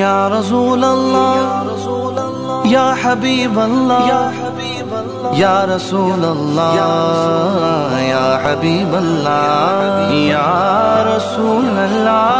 या रसूल अल्लाह या हबीब अल्लाह या रसूल अल्लाह या हबीब अल्लाह या रसूल अल्लाह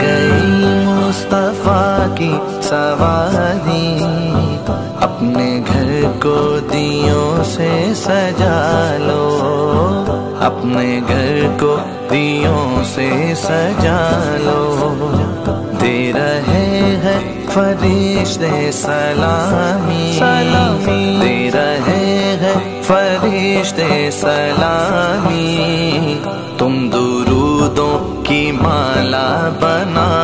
गई मुस्तफा की सवारी अपने घर को दियों से सजा लो अपने घर को दियों से सजा लो दे रहे हैं फरिश्ते सलामी। सलामी। दे रहे हैं फरिश्ते सलामी। तुम दुरूदों की माला बना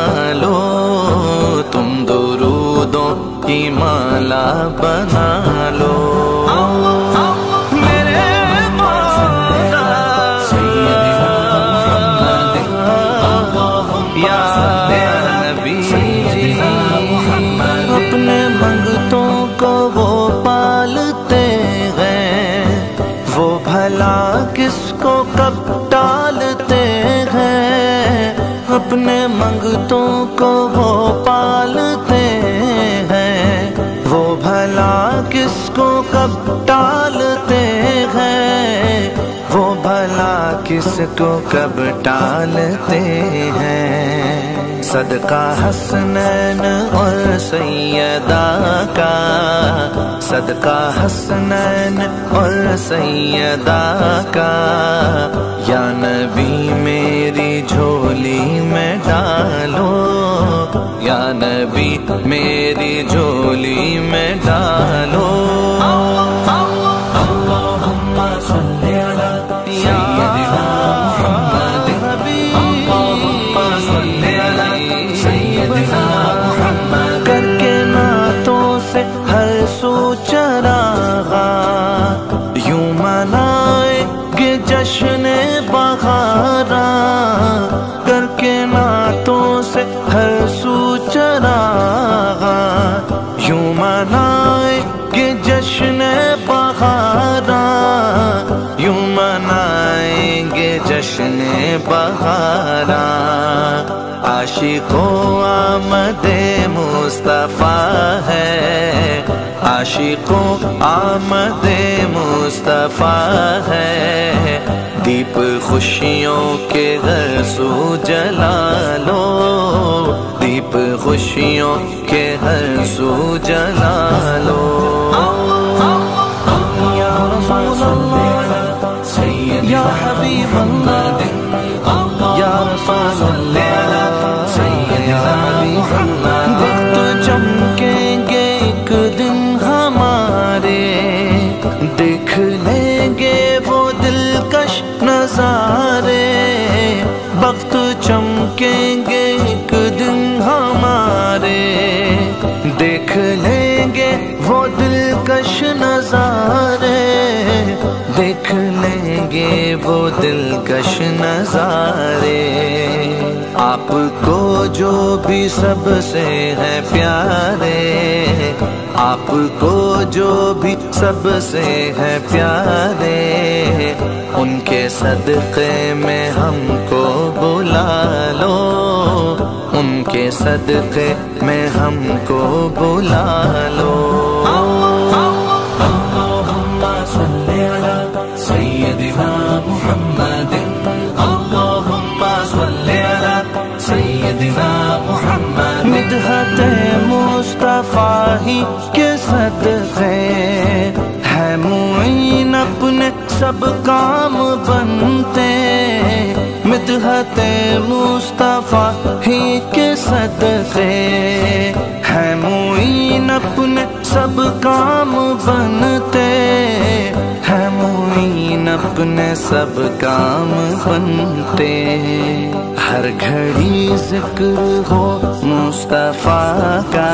किसको कब टालते हैं? अपने मंगतों को वो पालते हैं। वो भला किसको कब टालते हैं? वो भला किसको कब टालते हैं? सदका हसनैन और सैयदा का सदका, हसनैन और सैयदा का। या नबी मेरी झोली में डालो, या नबी मेरी झोली में डालो। जश्न बहारा। आशिकों आमद मुस्तफ़ा है। आशिकों आमद मुस्तफ़ा है। दीप खुशियों के घर सू जला लो। दीप खुशियों के हर सू जला लो। देख वो दिलकश नजारे। आपको जो भी सबसे है प्यारे। आपको जो भी सबसे है प्यारे। उनके सदक़े में हमको बुला लो। उनके सदक़े में हमको बुला मुस्तफ़ा ही के सदक़े है मुइन अपने सब काम बनते मिदहत मुस्तफ़ा ही के सदक़े है मुइन अपने सब काम बनते हैं मुइन अपने सब काम बनते हर घड़ी ज़िक्र हो मुस्तफ़ा का।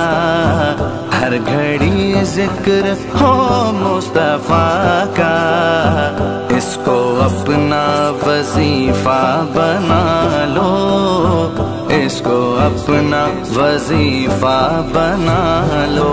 हर घड़ी ज़िक्र हो मुस्तफ़ा का। इसको अपना वजीफा बना लो। इसको अपना वजीफा बना लो।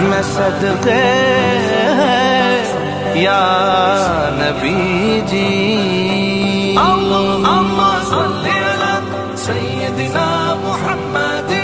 मैं सदके या नबी जी।